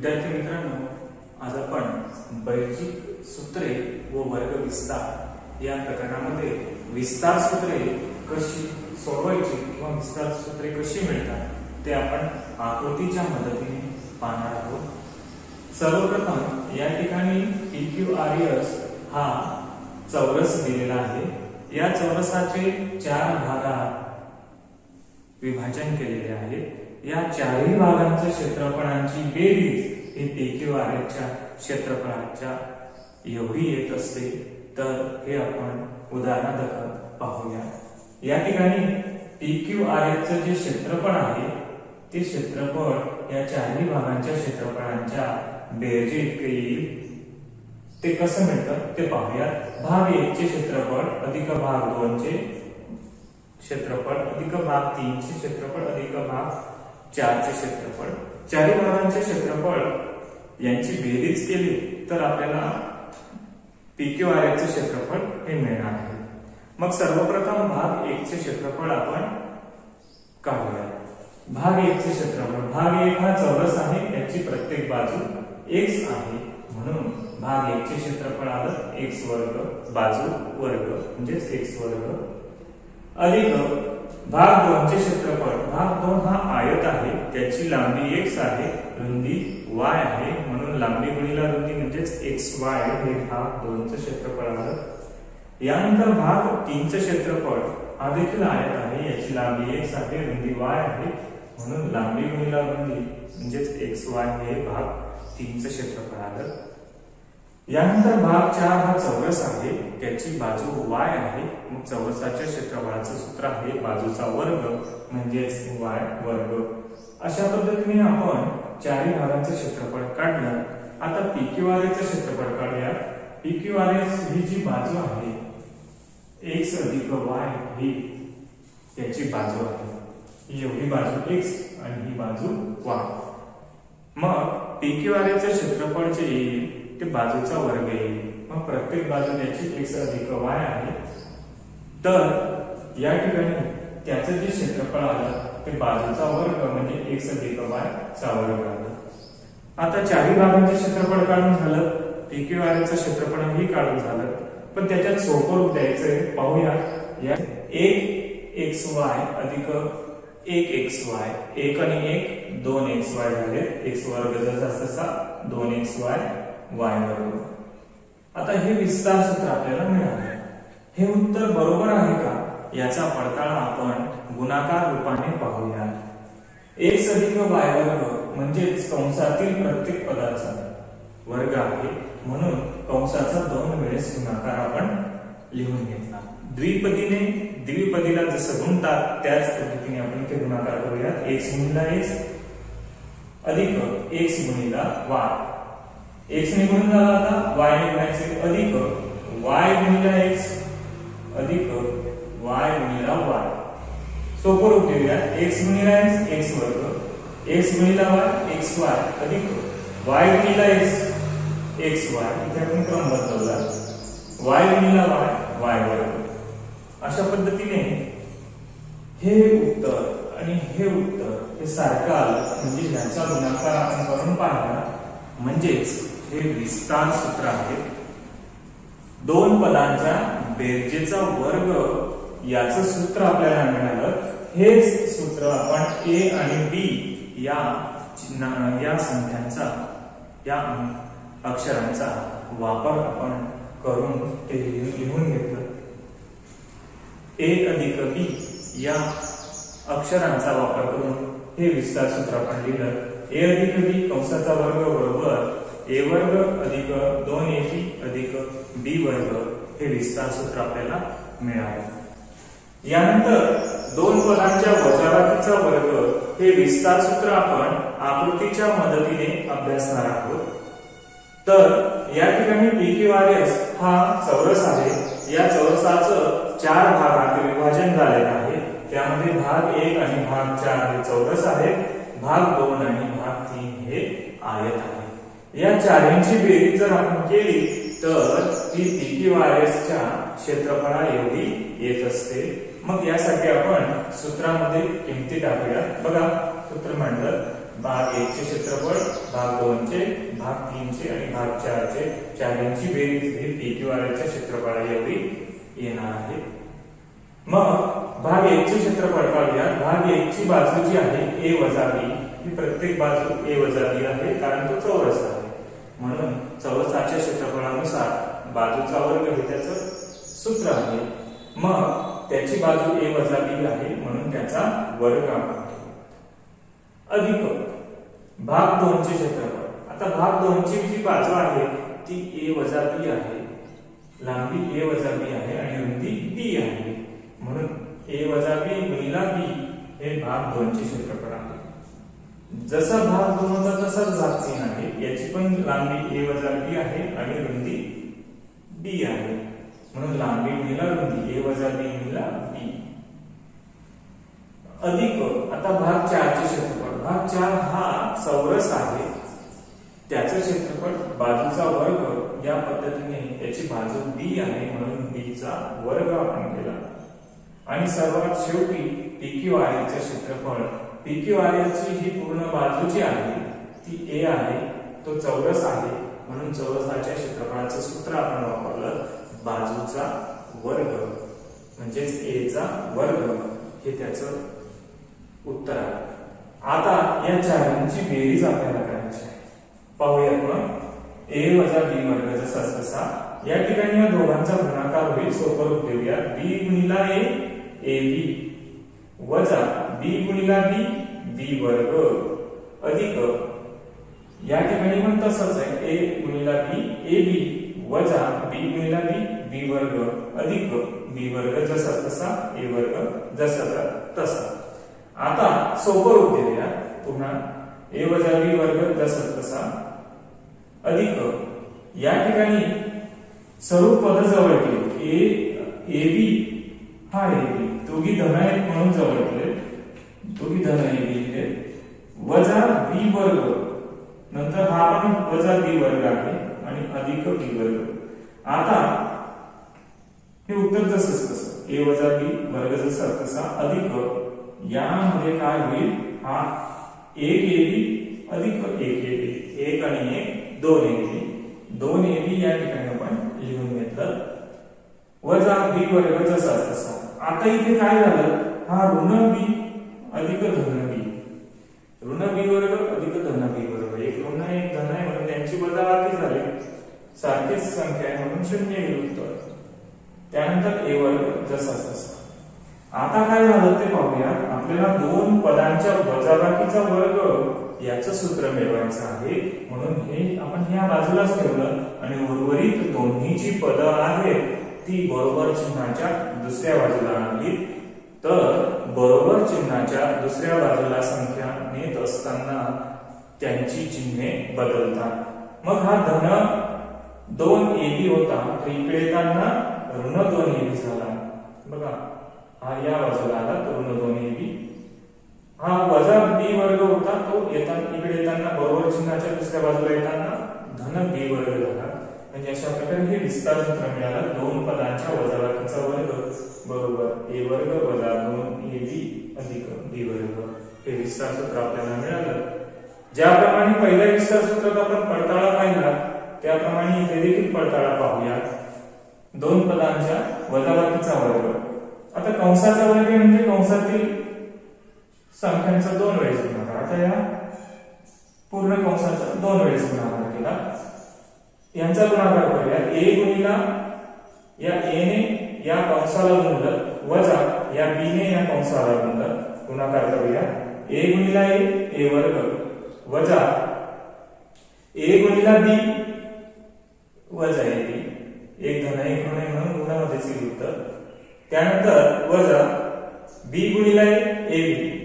विद्यार्थी मित्रांनो आज आपण बैजिक सूत्रे व वर्ग विस्तार या प्रकरणामध्ये विस्तार सूत्रे कशी सोडवायची किंवा विस्तार सूत्रे कशी मिळतात ते आपण आकृतीच्या मदतीने पाहणार आहोत. सर्वप्रथम या ठिकाणी पी क्यू आर एस हा चौरस दिलेला आहे. या चौरसाचे चार भागात विभाजन केलेले आहे या चारही भागांच्या क्षेत्रफळांची बेरीज हे देखील क्यू आर क्षेत्रफळाच्या एवढी येत असते तर हे आपण उदाहरणादाखल पाहूया. या ठिकाणी P Q R H J क्षेत्रफळ आहे ते क्षेत्रफळ या चारही भागांच्या क्षेत्रफळांच्या बेरजे इतके येईल. ते कसं मिळतं? ते पाहूयात भाग एक चे क्षेत्रफळ अधिक भाग दोनचे क्षेत्रफळ अधिक भाग तीनचे क्षेत्रफळ अधिक भाग चारचे क्षेत्रफळ. चारही भागांचे क्षेत्रफळ यांची बेरीज केली तर आपल्याला पीक्यू आर क्षेत्रफळ हे मिळणार आहे. मग सर्वप्रथम भाग एकचे क्षेत्रफळ आपण काढूया. भाग एकचे क्षेत्रफळ. भाग एक हा चौरस आहे याची प्रत्येक बाजू एक्स आहे. म्हणून भाग एकचे क्षेत्रफळ आलं एक्स वर्ग बाजू वर्ग म्हणजेच एक्स वर्ग अधिक भाग दोनचे क्षेत्रफळ. भाग दोन हा आयत आहे त्याची लांबी एक्स आहे रुंदी वाय आहे म्हणून लांबी गुणीला रुंदी म्हणजेच एक्स वाय हे भाग दोनचं क्षेत्रफळ आलं यानंतर भाग तीनचं क्षेत्रफळ. हा देखील आयत आहे याची लांबी एक्स आहे रुंदी वाय आहे म्हणून लांबी गुणीला रुंदी म्हणजेच एक्स वाय हे भाग तीनचं क्षेत्रफळ आलं यानंतर भाग चार हा चौरस आहे. त्याची बाजू वाय आहे. मग चौरसाच्या क्षेत्रफळाचं सूत्र आहे बाजूचा वर्ग म्हणजेच वाय वर्ग. अशा पद्धतीने आपण चारही भागांचं क्षेत्रफळ काढलं. आता पीक्यूआरएचं क्षेत्रफळ काढूया पीक्यूआरएस ही जी बाजू आहे एक्स अधिक वाय ही त्याची बाजू आहे. ही एवढी बाजू एक्स आणि ही बाजू वाय मग पीक्यूआरएचं क्षेत्रफळ जे येईल ते बाजूचा वर्ग येईल. मग प्रत्येक बाजू त्याची एक्स अधिक वाय आहे. तर या ठिकाणी त्याचं जे क्षेत्रफळ आलं ते बाजूचा वर्ग म्हणजे एक्स अधिक वाय चा वर्ग आलं आता चारही बाजूचे क्षेत्रफळ काढून झालं टीक्यूआरचं आर क्षेत्रफळ काढून झालं. पण त्याच्यात सोपं रूप द्यायचंय पाहूया. या एक एक्स वाय अधिक एक एक्स वाय एक आणि एक दोन एक्स वाय झाले. एक्स वर्ग जसा तसा दोन एक्स वाय वाय बरोबर आता हे विस्तार सूत्र आपल्याला मिळाले. हे उत्तर बरोबर आहे का? याचा पडताळा आपण गुणाकार रूपाने पाहूया एक्स अधिक वाय वर्ग म्हणजेच कंसातील प्रत्येक पदाचा वर्ग आहे. म्हणून कंसाचा दोन वेळेस गुणाकार आपण लिहून घेतला. द्विपदीने द्विपदीला जसं गुणतात त्याच पद्धतीने आपण ते गुणाकार करूया एक्स गुणिला एक्स अधिक एक्स गुणिला वाय एक्स ने गुणून झाला आता वाय ने गुणायचे अधिक वाय गुणिला एक्स अधिक वाय गुणिला वाय सोपं रूप देऊया एक्स गुणिला एक्स एक्स वर्ग एक्स गुणिला वाय एक्स वाय अधिक वाय गुणिला एक्स एक्स वाय इथे आपण क्रम बदलला. वाय गुणिला वाय वाय वर्ग अशा पद्धतीने हे उत्तर आणि हे उत्तर हे सारखं आलं. म्हणजे ह्याचा गुणाकार आपण करून पाहिला म्हणजेच हे विस्तार सूत्र आहे. दोन पदांच्या बेरजेचा वर्ग याचं सूत्र आपल्याला मिळालं. हेच सूत्र आपण ए आणि बी या या संख्यांचा या अक्षरांचा वापर आपण करून ते लिहून घेतलं. ए अधिक बी या अक्षरांचा वापर करून हे विस्तार सूत्र आपण लिहिलं. ए अधिक बी कंसाचा वर्ग बरोबर ए वर्ग अधिक दोन ए बी अधिक बी वर्ग हे विस्तार सूत्र आपल्याला मिळालं. यानंतर दोन पदांच्या वजाबाकीचा वर्ग हे विस्तार सूत्र आपण आकृतीच्या मदतीने अभ्यासणार आहोत. तर या ठिकाणी पी क्यू आर एस हा चौरस आहे. या चौरसाचं चार भागात विभाजन झालेलं आहे. त्यामध्ये भाग एक आणि भाग चार हे चौरस आहे भाग दोन आणि भाग तीन हे आयत आहे या चारची बेरीज जर आपण केली तर ती पी च्या क्षेत्रफळा एवढी येत असते. मग यासाठी आपण सूत्रामध्ये किमती टाकूया बघा सूत्र म्हणलं भाग एकचे क्षेत्रफळ भाग दोनचे भाग तीनचे आणि भाग चारचे चारांची बेरीज ही पी क्यू क्षेत्रफळा एवढी येणार आहे. मग भाग एकचे क्षेत्रफळ काढूया भाग एक ची बाजू जी आहे ए वजा बी. ही प्रत्येक बाजू ए वजा बी आहे कारण तो चौरस आहे. म्हणून चौरसाच्या क्षेत्रफळानुसार बाजूचा वर्ग हे त्याचं सूत्र आहे. मग त्याची बाजू ए वजा बी आहे म्हणून त्याचा वर्ग आपण अधिक भाग दोनचे क्षेत्रफळ. आता भाग दोनची जी बाजू आहे ती ए वजा बी आहे. लांबी ए वजा बी आहे आणि रुंदी बी आहे. म्हणून ए वजा बी गुणिला बी हे भाग दोनचे क्षेत्रफळ आहे. जसा भाग दोन होता तसाच भाग तीन आहे. याची पण लांबी ए वजा बी आहे आणि रुंदी बी आहे. म्हणून लांबी गुणिला रुंदी ए वजा बी गुणिला बी अधिक आता भाग चारचे क्षेत्रफळ. भाग चार हा चौरस आहे. त्याचं क्षेत्रफळ बाजूचा वर्ग या पद्धतीने त्याची बाजू बी आहे म्हणून बीचा वर्ग आपण केला. आणि सर्वात शेवटी पीक्यू आर चे क्षेत्रफळ पीक्यू आर ही पूर्ण बाजू जी आहे ती ए आहे तो चौरस आहे. म्हणून चौरसाच्या क्षेत्रफळाचं सूत्र आपण वापरलं बाजूचा वर्ग म्हणजेच ए चा वर्ग हे त्याचं उत्तर आहे. आता या चारांची बेरीज आपल्याला करायची आहे. पाहूयात आपण. ए वजा बी वर्ग जसा तसा या ठिकाणी या दोघांचा गुणाकार होईल सोबत रूप देऊया बी गुणिला ए ए बी वजा बी गुणिला बी बी वर्ग अधिक. या ठिकाणी पण तसंच आहे. ए गुणिला बी ए बी वजा बी गुणिला बी बी वर्ग अधिक. बी वर्ग जसा तसा ए वर्ग जसा तसा. आता सोपं रूप देऊया. पुन्हा ए वजा बी वर्ग जसा तसा अधिक. या ठिकाणी सर्व पद जवळ केले ए ए बी हा ए बी. दोघी धन आहेत म्हणून जवळ केले दोघी धन ए लिहिले वजा बी वर्ग. नंतर हा पण वजा बी वर्ग आहे आणि अधिक बी वर्ग. आता हे उत्तर तसंच तसं ए वजा बी वर्ग जसा तसा अधिक यामध्ये काय होईल? हा एक ए बी अधिक एक ए बी. एक आणि एक दोन ए बी. दोन ए बी या ठिकाणी आपण लिहून घेतलं. वजा बी वर्ग जसा तसा. आता इथे काय झालं? हा ऋण बी अधिक धन बी. ऋण बी वर्ग अधिक धन बी बरोबर. एक ऋण एक धन आहे म्हणून त्यांची वजाबाकी झाली. सारखीच संख्या आहे म्हणून शून्य येईल त्यानंतर ए वर्ग जसा तसा. आता काय झालं ते पाहूया. आपल्याला दोन पदांच्या वजाबाकीचा वर्ग याचं सूत्र मिळवायचं आहे. म्हणून हे आपण ह्या बाजूलाच ठेवलं आणि उर्वरित दोन्ही जी पदं आहेत ती बरोबर चिन्हाच्या दुसऱ्या बाजूला आणली. तर बरोबर चिन्हाच्या दुसऱ्या बाजूला संख्या नेत असताना त्यांची चिन्हे बदलतात. मग हा धन दोन एबी होता. तर इकडे येताना ऋण दोन एबी झाला. बघा हा या बाजूला आला तर ऋण दोन एबी. हा वजा बी वर्ग होता तो येताना इकडे येताना बरोबर चिन्हाच्या दुसऱ्या बाजूला येताना धन बी वर्ग. म्हणजे अशा प्रकारे हे विस्तार सूत्र मिळालं. दोन पदांच्या वजाबाकीचा वर्ग बरोबर ए वर्ग वजा दोन ए बी अधिक बी वर्ग. हे विस्तार सूत्र आपल्याला मिळालं. ज्याप्रमाणे पहिल्या विस्तार सूत्रात आपण पडताळा पाहिला त्याप्रमाणे इथे देखील पडताळा पाहूया. दोन पदांच्या वजाबाकीचा वर्ग. आता कंसाचा वर्ग म्हणजे कंसातील संख्यांचा दोन वेळेस गुणाकार. आता या पूर्ण कंसाचा दोन वेळेस गुणाकार केला. यांचा गुणाकार करूया ए गुणिला या ए ने या कंसाला गुणलं वजा या बी ने या कंसाला गुणलं. गुणाकार करूया. ए गुणिला ए ए वर्ग. वजा ए गुणिला बी वजा ए बी एक धन एक ऋण म्हणून गुणामध्येच येईल त्यानंतर वजा बी गुणिला ए ए बी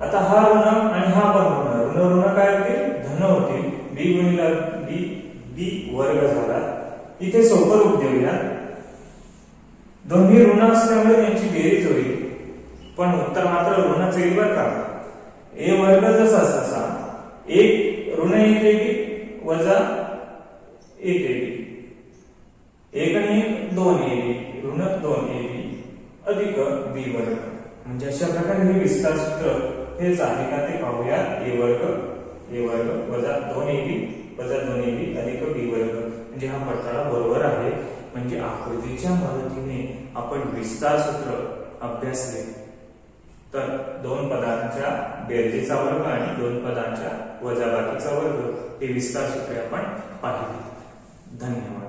आता हा ऋण आणि हा पण ऋण ऋण ऋण काय होतील धन होतील बी गुणिला बी बी वर्ग झाला इथे सोपं रूप देऊया दोन्ही ऋण असल्यामुळे त्यांची बेरीज होईल. पण उत्तर मात्र ऋणच येईल बरं का ए वर्ग जसा तसा एक ऋण एक एबी वजा एक एबी एक आणि एक दोन एबी ऋण दोन एबी अधिक बी वर्ग. म्हणजे अशा प्रकारे हे विस्तार सूत्र हेच आहे का ते पाहूया. ए वर्ग ए वर्ग वजा दोन ए बी वजा दोन ए बी अधिक बी वर्ग. म्हणजे हा पडताळा बरोबर आहे. म्हणजे आकृतीच्या मदतीने आपण विस्तार सूत्र अभ्यासले. तर दोन पदांच्या बेरजेचा वर्ग आणि दोन पदांच्या वजाबाकीचा वर्ग हे विस्तार सूत्रे आपण पाहिली.